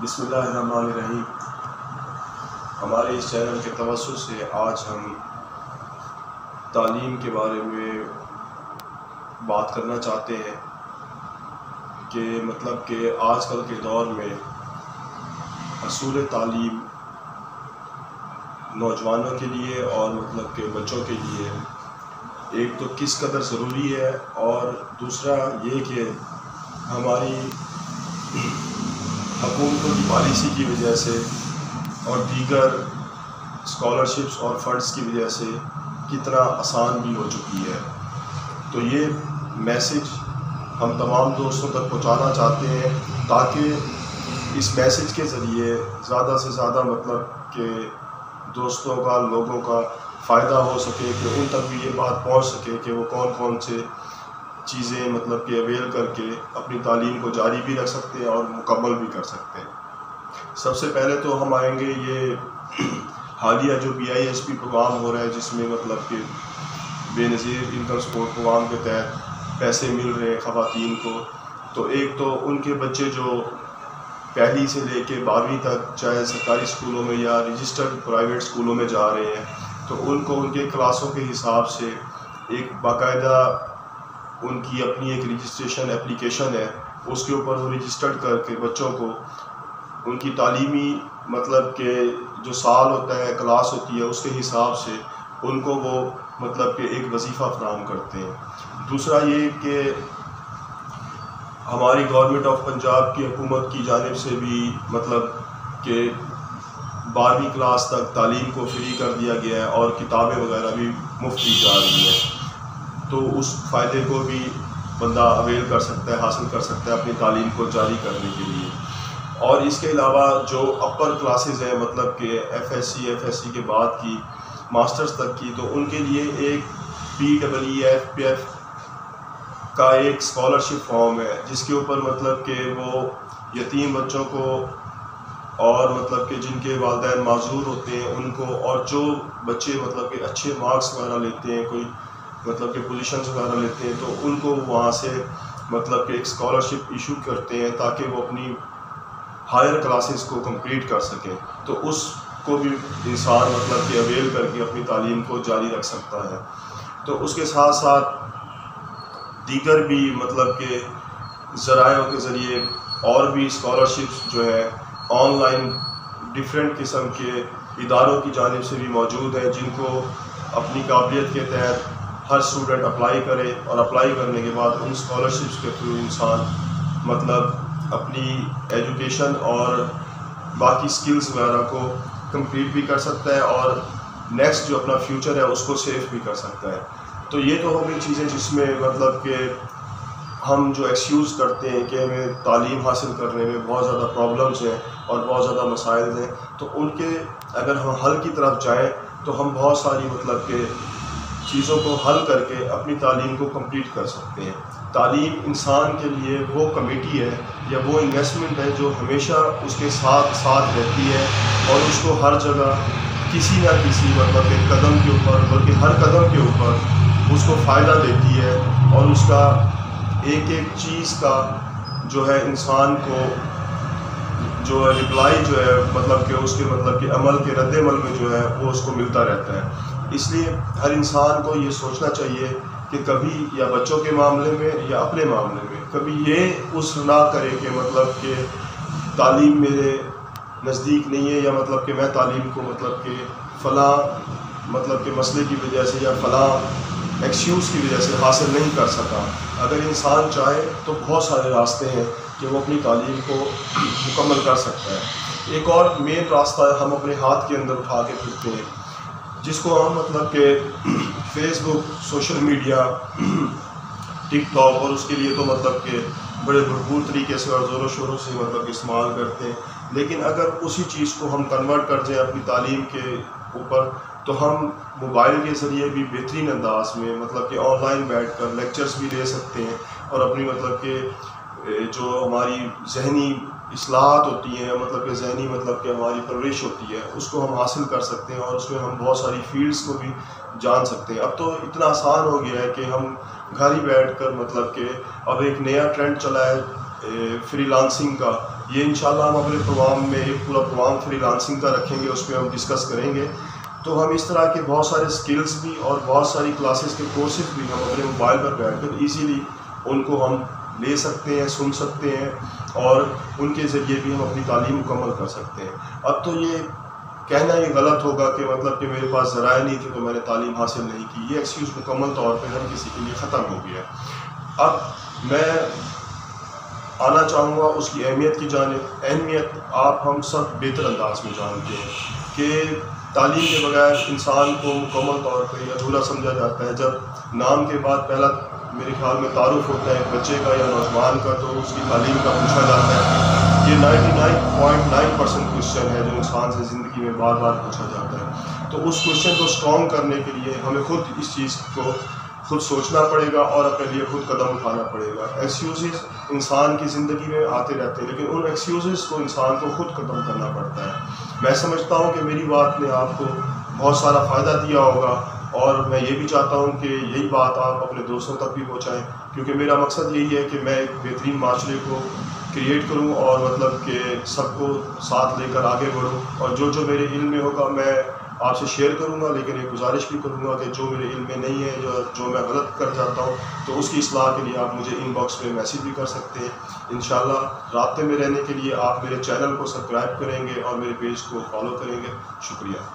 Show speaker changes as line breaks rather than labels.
बिसमीम हमारे इस चैनल के तवसत से आज हम तालीम के बारे में बात करना चाहते हैं कि मतलब कि आजकल के दौर में असूल तालीम नौजवानों के लिए और मतलब के बच्चों के लिए एक तो किस कदर ज़रूरी है और दूसरा ये कि हमारी हुकूमतों की पॉलिसी की वजह से और दीगर स्कॉलरशिप्स और फंड्स की वजह से कितना आसान भी हो चुकी है। तो ये मैसेज हम तमाम दोस्तों तक पहुंचाना चाहते हैं ताकि इस मैसेज के ज़रिए ज़्यादा से ज़्यादा मतलब के दोस्तों का, लोगों का फ़ायदा हो सके, कि उन तक भी ये बात पहुँच सके कि वो कौन कौन से चीज़ें मतलब कि अवेल करके अपनी तालीम को जारी भी रख सकते हैं और मुकम्मल भी कर सकते हैं। सबसे पहले तो हम आएँगे ये हालिया जो B I S P programme हो रहा है, जिसमें मतलब कि बेनज़ीर इनकम सपोर्ट प्रोग्राम के तहत पैसे मिल रहे हैं ख़वान को। तो एक तो उनके बच्चे जो पहली से लेके बारहवीं तक चाहे सरकारी स्कूलों में या रजिस्टर्ड प्राइवेट स्कूलों में जा रहे हैं तो उनको उनके क्लासों के हिसाब से एक बाकायदा उनकी अपनी एक रजिस्ट्रेशन एप्लीकेशन है। उसके ऊपर वो रजिस्टर्ड करके बच्चों को उनकी तालीमी मतलब के जो साल होता है क्लास होती है, उसके हिसाब से उनको वो मतलब कि एक वजीफ़ा फ्राहम करते हैं। दूसरा ये कि हमारी गवर्नमेंट ऑफ़ पंजाब की हुकूमत की जानब से भी मतलब कि बारहवीं क्लास तक तालीम को फ्री कर दिया गया है और किताबें वगैरह भी मुफ़्त दी जा रही हैं। तो उस फ़ायदे को भी बंदा अवेल कर सकता है, हासिल कर सकता है अपनी तालीम को जारी करने के लिए। और इसके अलावा जो अपर क्लासेस हैं मतलब कि F S C F S C के बाद की मास्टर्स तक की तो उनके लिए एक P double E F P F का एक स्कॉलरशिप फॉर्म है, जिसके ऊपर मतलब कि वो यतीम बच्चों को और मतलब कि जिनके वालदेन माजूर होते हैं, उनको और जो बच्चे मतलब कि अच्छे मार्क्स वगैरह लेते हैं, कोई मतलब कि पोजीशंस वगैरह लेते हैं तो उनको वहाँ से मतलब कि एक स्कॉलरशिप इशू करते हैं ताकि वो अपनी हायर क्लासेस को कंप्लीट कर सकें। तो उसको भी इंसान मतलब कि अवेल करके अपनी तालीम को जारी रख सकता है। तो उसके साथ साथ दीगर भी मतलब के ज़रायों के ज़रिए और भी स्कॉलरशिप्स जो है ऑनलाइन डिफरेंट किस्म के इदारों की जानब से भी मौजूद हैं, जिनको अपनी काबिलियत के तहत हर स्टूडेंट अप्लाई करे और अप्लाई करने के बाद उन स्कॉलरशिप्स के थ्रू इंसान मतलब अपनी एजुकेशन और बाकी स्किल्स वगैरह को कंप्लीट भी कर सकता है और नेक्स्ट जो अपना फ्यूचर है उसको सेफ़ भी कर सकता है। तो ये तो हो गई चीज़ें जिसमें मतलब कि हम जो एक्सक्यूज़ करते हैं कि हमें तालीम हासिल करने में बहुत ज़्यादा प्रॉब्लम्स हैं और बहुत ज़्यादा मसाइल हैं तो उनके अगर हम हल की तरफ़ जाएँ तो हम बहुत सारी मतलब के चीज़ों को हल करके अपनी तालीम को कंप्लीट कर सकते हैं। तालीम इंसान के लिए वो कमेटी है या वो इन्वेस्टमेंट है जो हमेशा उसके साथ साथ रहती है और उसको हर जगह किसी ना किसी मतलब एक कदम के ऊपर बल्कि हर कदम के ऊपर उसको फ़ायदा देती है और उसका एक एक चीज़ का जो है इंसान को जो है रिप्लाई जो है मतलब कि उसके मतलब कि अमल के रद्दमल में जो है वो उसको मिलता रहता है। इसलिए हर इंसान को ये सोचना चाहिए कि कभी या बच्चों के मामले में या अपने मामले में, कभी ये उस ना करे कि मतलब कि तालीम मेरे नज़दीक नहीं है या मतलब कि मैं तालीम को मतलब कि फ़लाँ मतलब के मसले की वजह से या फ़लाँ एक्सक्यूज़ की वजह से हासिल नहीं कर सका। अगर इंसान चाहे तो बहुत सारे रास्ते हैं कि वो अपनी तालीम को मुकम्मल कर सकता है। एक और मेन रास्ता हम अपने हाथ के अंदर उठा के फिरते हैं। जिसको हम मतलब के फेसबुक सोशल मीडिया टिकटॉक और उसके लिए तो मतलब कि बड़े भरपूर तरीके से और ज़ोरों शोरों से मतलब इस्तेमाल करते हैं। लेकिन अगर उसी चीज़ को हम कन्वर्ट कर दें अपनी तालीम के ऊपर तो हम मोबाइल के ज़रिए भी बेहतरीन अंदाज में मतलब कि ऑनलाइन बैठ कर लेक्चर्स भी ले सकते हैं और अपनी मतलब कि जो हमारी जहनी असलाहत होती हैं मतलब कि जहनी मतलब कि हमारी परवरिश होती है, उसको हम हासिल कर सकते हैं और उसमें हम बहुत सारी फील्ड्स को भी जान सकते हैं। अब तो इतना आसान हो गया है कि हम घर ही बैठ कर मतलब कि अब एक नया ट्रेंड चला है फ्रीलांसिंग का। ये इंशाल्लाह हम अपने प्रोग्राम में, एक पूरा प्रोग्राम फ्रीलांसिंग का रखेंगे उस पर हम डिस्कस करेंगे। तो हम इस तरह के बहुत सारे स्किल्स भी और बहुत सारी क्लासेस के कोर्सेज भी हम अपने मोबाइल पर बैठ कर ईजीली उनको हम ले सकते हैं, सुन सकते हैं और उनके ज़रिए भी हम अपनी तालीम मुकम्मल कर सकते हैं। अब तो ये कहना ये गलत होगा कि मतलब कि मेरे पास ज़राए नहीं थे तो मैंने तालीम हासिल नहीं की। ये एक्सक्यूज़ मुकम्मल तौर पर हर किसी के लिए ख़त्म हो गया। अब मैं आना चाहूँगा उसकी अहमियत की जानब। अहमियत आप हम सब बेहतर अंदाज में जानते हैं कि तालीम के बगैर इंसान को मुकम्मल तौर पर अधूरा समझा जाता है। जब नाम के बाद पहला मेरे ख्याल में तारुफ होता है बच्चे का या नौजवान का तो उसकी तालीम का पूछा जाता है। ये 99.9 परसेंट क्वेश्चन है जो इंसान से ज़िंदगी में बार बार पूछा जाता है। तो उस क्वेश्चन को स्ट्रॉन्ग करने के लिए हमें खुद इस चीज़ को खुद सोचना पड़ेगा और अपने लिए खुद कदम उठाना पड़ेगा। एक्सक्यूज़ इंसान की ज़िंदगी में आते रहते हैं, लेकिन उन एक्सक्यूज़ को इंसान को खुद कदम करना पड़ता है। मैं समझता हूँ कि मेरी बात ने आपको बहुत सारा फ़ायदा दिया होगा। और मैं ये भी चाहता हूँ कि यही बात आप अपने दोस्तों तक भी पहुँचाएँ, क्योंकि मेरा मकसद यही है कि मैं एक बेहतरीन माशरे को क्रिएट करूँ और मतलब कि सबको साथ लेकर आगे बढ़ूँ। और जो जो मेरे इल्म में होगा मैं आपसे शेयर करूँगा, लेकिन एक गुजारिश भी करूँगा कि जो मेरे इल्म में नहीं है, जो जो मैं गलत कर जाता हूँ तो उसकी असलाह के लिए आप मुझे इनबॉक्स में मैसेज भी कर सकते हैं। इन रबते में रहने के लिए आप मेरे चैनल को सब्सक्राइब करेंगे और मेरे पेज को फॉलो करेंगे। शुक्रिया।